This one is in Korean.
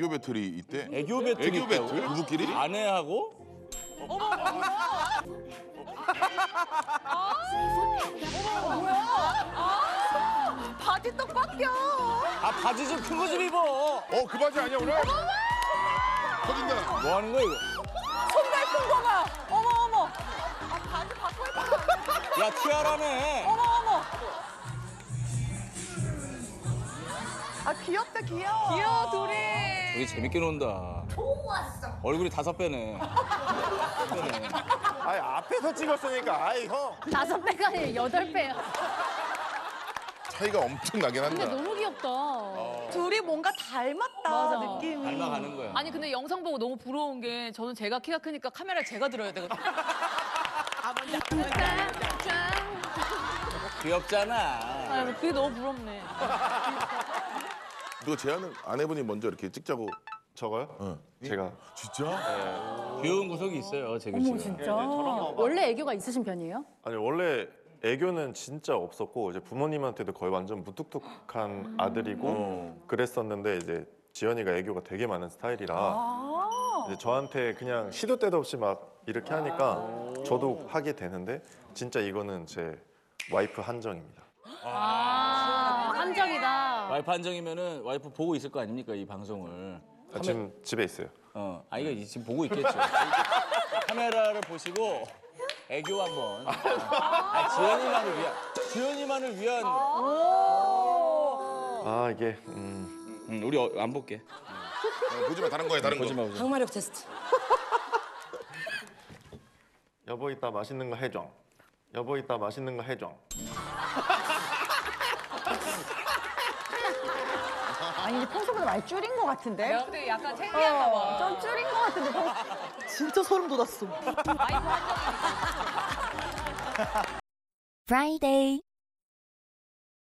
애교 배틀이 있대. 애교 배틀 애교 배틀? 부부끼리? 아내하고 바지 또꽉 껴. 아 바지 좀 큰 거 좀 입어. 어, 그 바지 아니야, 오늘? 터진다. 뭐 하는 거야 이거? 손발 큰 거 봐. 어머 어머. 아 바지 바꿔 입어. 야 티아라네. 귀여워. 귀여워 둘이. 우리 재밌게 논다. 좋았어. 얼굴이 다섯 배네. 다섯 배네. 아니 앞에서 찍었으니까 아이 형 다섯 배가 아니라 여덟 배야. 차이가 엄청 나긴 근데 한다. 너무 귀엽다. 둘이 뭔가 닮았다 맞아. 느낌이. 닮아가는 거야. 아니 근데 영상 보고 너무 부러운 게 저는 제가 키가 크니까 카메라 제가 들어야 되거든요. 귀엽잖아. 아, 그게 너무 부럽네. 누가 제안을 아내분이 먼저 이렇게 찍자고. 저거요? 제가 진짜? 귀여운 구석이 있어요 재규 씨가. 진짜. 원래 애교가 있으신 편이에요? 아니 원래 애교는 진짜 없었고 이제 부모님한테도 거의 완전 무뚝뚝한 아들이고 그랬었는데 이제 지연이가 애교가 되게 많은 스타일이라 이제 저한테 그냥 시도 때도 없이 막 이렇게 하니까 저도 하게 되는데 진짜 이거는 제 와이프 한정입니다. 아. 와이프 한정이면은 와이프 보고 있을 거 아닙니까 이 방송을. 아, 지금 집에 있어요. 어, 아이가 이제 지금 보고 있겠죠. 카메라를 보시고 애교 한번. 아, 지연이만을 위한. 지연이만을 위한. 아 이게 음, 음, 우리 어, 안 볼게. 어, 보지 마, 다른 거야, 다른 거. 보지 마, 보지 마. 항마력 테스트. 여보 이따 맛있는 거 해줘. 여보 이따 맛있는 거 해줘. 아니 근데 평소보다 많이 줄인 것 같은데. 내가 근데 약간 창피한가 봐. 좀 줄인 것 같은데. 평소- 진짜 소름 돋았어. 와이프 한정 Friday.